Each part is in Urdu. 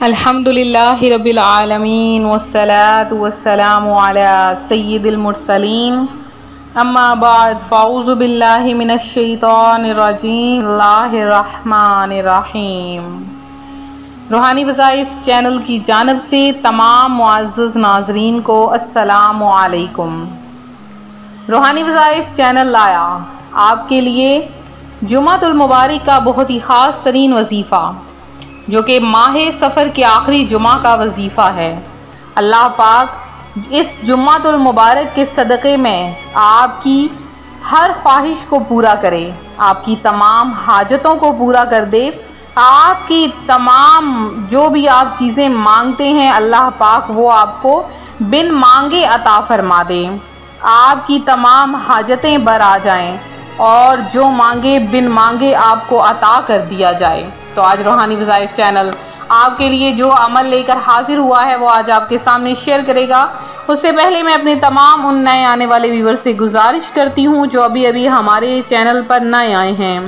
الحمد للہ رب العالمین والصلاة والسلام على سید المرسلین اما بعد فاعوذ باللہ من الشیطان الرجیم اللہ الرحمن الرحیم روحانی وظائف چینل کی جانب سے تمام معزز ناظرین کو السلام علیکم روحانی وظائف چینل لایا آپ کے لیے جمعۃ المبارک کا بہت ہی خاص ترین وظیفہ جو کہ ماہ سفر کے آخری جمعہ کا وظیفہ ہے۔ اللہ پاک اس جمعۃ المبارک کے صدقے میں آپ کی ہر خواہش کو پورا کرے۔ آپ کی تمام حاجتوں کو پورا کر دے۔ آپ کی تمام جو بھی آپ چیزیں مانگتے ہیں اللہ پاک وہ آپ کو بن مانگے عطا فرما دے۔ آپ کی تمام حاجتیں بر آ جائیں اور جو مانگے بن مانگے آپ کو عطا کر دیا جائے۔ تو آج روحانی وظائف چینل آپ کے لیے جو عمل لے کر حاضر ہوا ہے وہ آج آپ کے سامنے شیئر کرے گا۔ اس سے پہلے میں اپنے تمام ان نئے آنے والے ویور سے گزارش کرتی ہوں جو ابھی ابھی ہمارے چینل پر نئے آئے ہیں۔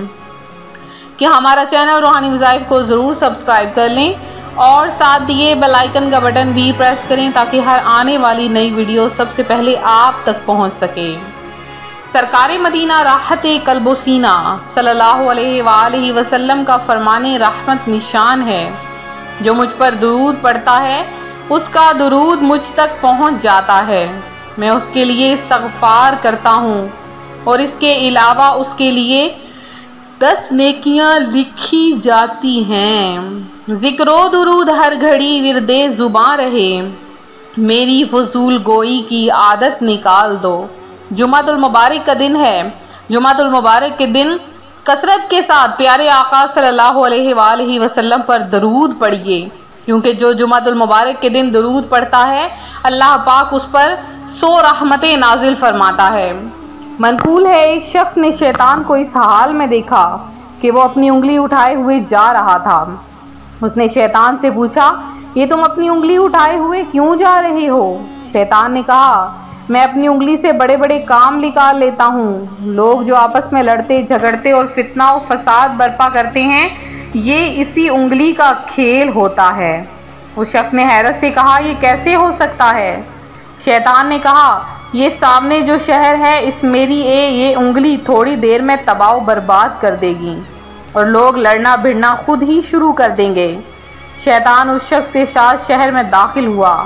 کہ ہمارا چینل روحانی وظائف کو ضرور سبسکرائب کر لیں اور ساتھ دیے بیل آئیکن کا بٹن بھی پریس کریں تاکہ ہر آنے والی نئی ویڈیو سب سے پہلے آپ تک پہنچ سکے۔ سرکار مدینہ راحت قلب و سینہ صلی اللہ علیہ وآلہ وسلم کا فرمان رحمت نشان ہے۔ جو مجھ پر درود پڑتا ہے، اس کا درود مجھ تک پہنچ جاتا ہے۔ میں اس کے لیے استغفار کرتا ہوں اور اس کے علاوہ اس کے لیے دس نیکیاں لکھی جاتی ہیں۔ ذکر و درود ہر گھڑی ورد زباں رہے۔ میری فضول گوئی کی عادت نکال دو۔ جمعۃ المبارک کا دن ہے۔ جمعۃ المبارک کے دن کثرت کے ساتھ پیارے آقا صلی اللہ علیہ وآلہ وسلم پر درود پڑھیے۔ کیونکہ جو جمعۃ المبارک کے دن درود پڑھتا ہے، اللہ پاک اس پر سو رحمتیں نازل فرماتا ہے۔ منقول ہے، ایک شخص نے شیطان کو اس حال میں دیکھا کہ وہ اپنی انگلی اٹھائے ہوئے جا رہا تھا۔ اس نے شیطان سے پوچھا، یہ تم اپنی انگلی اٹھائے ہوئے کیوں جا رہے ہو؟ شیطان نے کہا میں اپنی انگلی سے بڑے بڑے کام نکال لیتا ہوں۔ لوگ جو آپس میں لڑتے، جھگڑتے اور فتنہ و فساد برپا کرتے ہیں، یہ اسی انگلی کا کھیل ہوتا ہے۔ اس شخص نے حیرت سے کہا، یہ کیسے ہو سکتا ہے؟ شیطان نے کہا، یہ سامنے جو شہر ہے، اس میری اے، یہ انگلی تھوڑی دیر میں تباہ و برباد کر دے گی اور لوگ لڑنا بھڑنا خود ہی شروع کر دیں گے۔ شیطان اس شخص کے ساتھ شہر میں داخل ہوا۔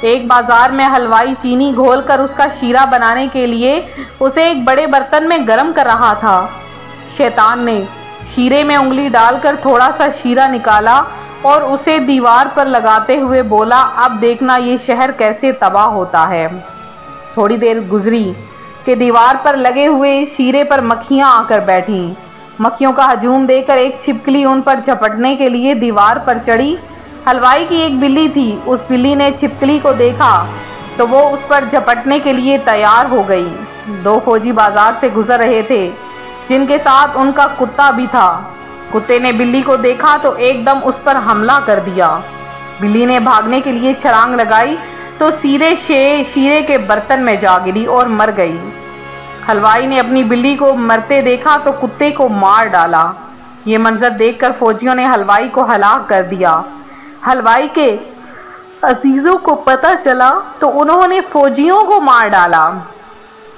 ایک بازار میں حلوائی چینی گھول کر اس کا شیرہ بنانے کے لیے اسے ایک بڑے برتن میں گرم کر رہا تھا۔ شیطان نے شیرے میں انگلی ڈال کر تھوڑا سا شیرہ نکالا اور اسے دیوار پر لگاتے ہوئے بولا، اب دیکھنا یہ شہر کیسے تباہ ہوتا ہے۔ تھوڑی دیر گزری کہ دیوار پر لگے ہوئے شیرے پر مکھیاں آ کر بیٹھی مکھیوں کا ہجوم دے کر ایک چھپکلی ان پر جھپٹنے کے لیے دیوار پر چڑھی۔ حلوائی کی ایک بلی تھی اس بلی نے چھپکلی کو دیکھا تو وہ اس پر جھپٹنے کے لیے تیار ہو گئی دو فوجی بازار سے گزر رہے تھے جن کے ساتھ ان کا کتا بھی تھا کتے نے بلی کو دیکھا تو ایک دم اس پر حملہ کر دیا بلی نے بھاگنے کے لیے چھلانگ لگائی تو سیدھے شیرے کے برتن میں جا گری اور مر گئی حلوائی نے اپنی بلی کو مرتے دیکھا تو کتے کو مار ڈالا یہ منظر دیکھ کر فوجیوں نے حلوائی کو ہلاک کر دیا حلوائی کے عزیزوں کو پتہ چلا تو انہوں نے فوجیوں کو مار ڈالا۔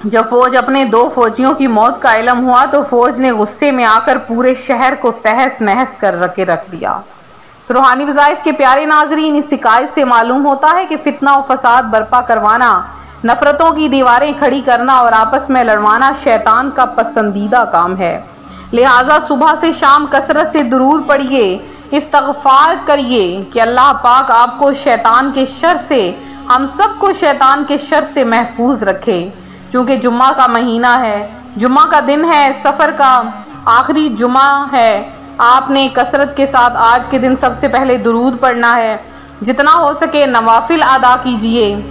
جب فوج اپنے دو فوجیوں کی موت کا علم ہوا تو فوج نے غصے میں آ کر پورے شہر کو تہس نہس کر رکھے رکھ دیا۔ تو روحانی وظائف کے پیارے ناظرین، اس شکایت سے معلوم ہوتا ہے کہ فتنہ و فساد برپا کروانا، نفرتوں کی دیواریں کھڑی کرنا اور آپس میں لڑوانا شیطان کا پسندیدہ کام ہے۔ لہٰذا صبح سے شام کثرت سے درور پڑھیے۔ استغفار کریے کہ اللہ پاک آپ کو شیطان کے شر سے، ہم سب کو شیطان کے شر سے محفوظ رکھے۔ چونکہ جمعہ کا مہینہ ہے، جمعہ کا دن ہے، سفر کا آخری جمعہ ہے۔ آپ نے کثرت کے ساتھ آج کے دن سب سے پہلے درود پڑھنا ہے۔ جتنا ہو سکے نوافل ادا کیجیے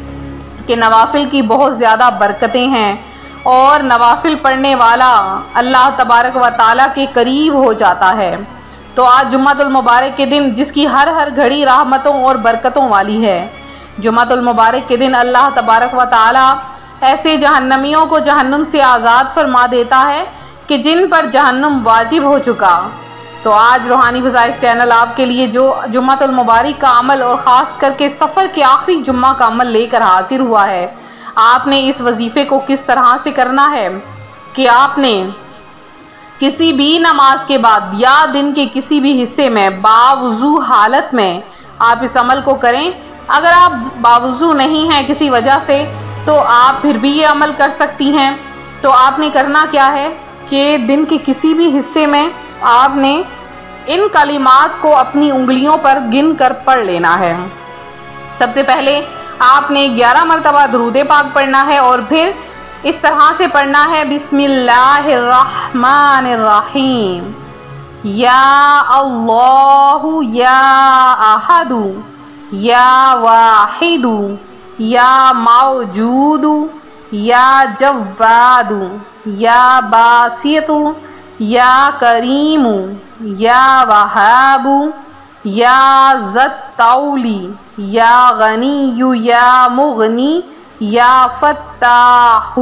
کہ نوافل کی بہت زیادہ برکتیں ہیں۔ اور نوافل پڑھنے والا اللہ تبارک و تعالیٰ کے قریب ہو جاتا ہے۔ تو آج جمعۃ المبارک کے دن جس کی ہر ہر گھڑی رحمتوں اور برکتوں والی ہے۔ جمعۃ المبارک کے دن اللہ تبارک و تعالی ایسے جہنمیوں کو جہنم سے آزاد فرما دیتا ہے کہ جن پر جہنم واجب ہو چکا۔ تو آج روحانی وظائف چینل آپ کے لیے جو جمعہ المبارک کا عمل اور خاص کر کے سفر کے آخری جمعہ کا عمل لے کر حاضر ہوا ہے۔ آپ نے اس وظیفے کو کس طرح سے کرنا ہے کہ آپ نے کسی بھی نماز کے بعد یا دن کے کسی بھی حصے میں باوضو حالت میں آپ اس عمل کو کریں۔ اگر آپ باوضو نہیں ہیں کسی وجہ سے، تو آپ پھر بھی یہ عمل کر سکتی ہیں۔ تو آپ نے کرنا کیا ہے کہ دن کے کسی بھی حصے میں آپ نے ان کلمات کو اپنی انگلیوں پر گن کر پڑھ لینا ہے۔ سب سے پہلے آپ نے گیارہ مرتبہ درود پاک پڑھنا ہے اور پھر اس طرح سے پڑھنا ہے بسم اللہ الرحمن الرحیم۔ یا اللہ، یا احد، یا واحد، یا موجود، یا جواد، یا باسیت یا کریم، یا وہاب، یا زتولی یا غنی، یا مغنی یا فتاح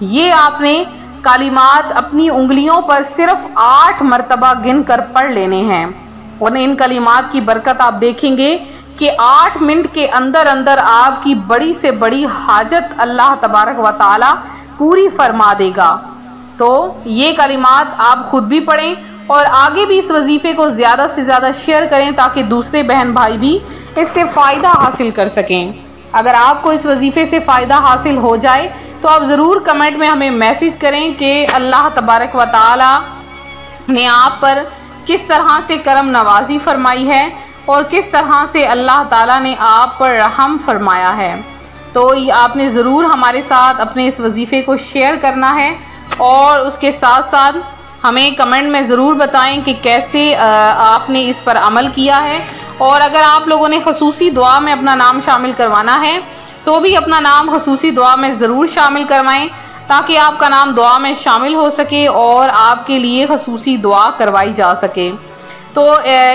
یہ آپ نے کلمات اپنی انگلیوں پر صرف آٹھ مرتبہ گن کر پڑھ لینے ہیں۔ اور ان کلمات کی برکت آپ دیکھیں گے کہ آٹھ منٹ کے اندر اندر آپ کی بڑی سے بڑی حاجت اللہ تبارک و تعالی پوری فرما دے گا۔ تو یہ کلمات آپ خود بھی پڑھیں اور آگے بھی اس وظیفے کو زیادہ سے زیادہ شیئر کریں تاکہ دوسرے بہن بھائی بھی اس سے فائدہ حاصل کر سکیں۔ اگر آپ کو اس وظیفے سے فائدہ حاصل ہو جائے تو آپ ضرور کمنٹ میں ہمیں میسج کریں کہ اللہ تبارک و تعالی نے آپ پر کس طرح سے کرم نوازی فرمائی ہے اور کس طرح سے اللہ تعالیٰ نے آپ پر رحم فرمایا ہے۔ تو آپ نے ضرور ہمارے ساتھ اپنے اس وظیفے کو شیئر کرنا ہے اور اس کے ساتھ ساتھ ہمیں کمنٹ میں ضرور بتائیں کہ کیسے آپ نے اس پر عمل کیا ہے۔ اور اگر آپ لوگوں نے خصوصی دعا میں اپنا نام شامل کروانا ہے، تو بھی اپنا نام خصوصی دعا میں ضرور شامل کروائیں تاکہ آپ کا نام دعا میں شامل ہو سکے اور آپ کے لیے خصوصی دعا کروائی جا سکے۔ تو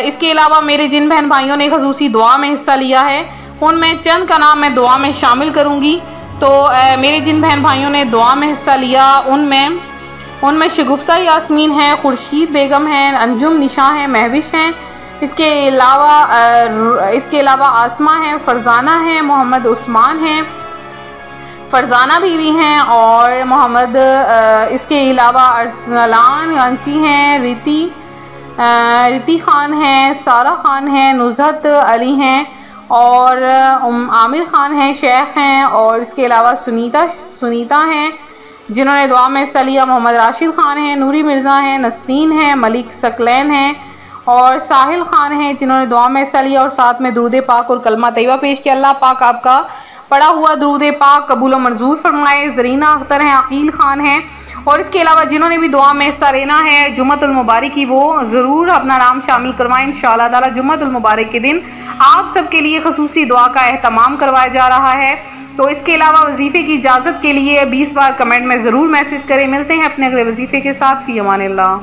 اس کے علاوہ میرے جن بہن بھائیوں نے خصوصی دعا میں حصہ لیا ہے، ان میں چند کا نام میں دعا میں شامل کروں گی۔ تو میرے جن بہن بھائیوں نے دعا میں حصہ لیا، ان میں ان میں شگفتہ یاسمین ہیں، خورشید بیگم ہیں، انجم نشاں ہیں، مہوش ہیں اس کے علاوہ اس کے علاوہ آسمہ ہیں، فرزانہ ہیں، محمد عثمان ہیں، فرزانہ بیوی ہیں اور محمد اس کے علاوہ ارسلان یانچی ہیں، ریتی ریتی خان ہیں، سارہ خان ہیں، نزہت علی ہیں اور عامر خان ہیں، شیخ ہیں اور اس کے علاوہ سنیتا سنیتا ہیں، جنہوں نے دعا میں سلیہ محمد راشد خان ہیں، نوری مرزا ہیں، نسرین ہیں، ملک سکلین ہیں اور ساحل خان ہیں جنہوں نے دعا میں حصہ لیا اور ساتھ میں درود پاک اور کلمہ طیبہ پیش کیا۔ اللہ پاک آپ کا پڑا ہوا درود پاک قبول و منظور فرمائے۔ زرینہ اختر ہیں، عقیل خان ہیں۔ اور اس کے علاوہ جنہوں نے بھی دعا میں حصہ لینا ہے جمعت المبارک کی وہ ضرور اپنا نام شامل کروائیں۔ انشاءاللہ تعالی جمعت المبارک کے دن آپ سب کے لیے خصوصی دعا کا اہتمام کروایا جا رہا ہے۔ تو اس کے علاوہ وظیفے کی اجازت کے لیے بیس بار کمنٹ میں ضرور میسج کریں۔ ملتے ہیں اپنے اگلے وظیفے کے ساتھ۔ فی امان اللہ۔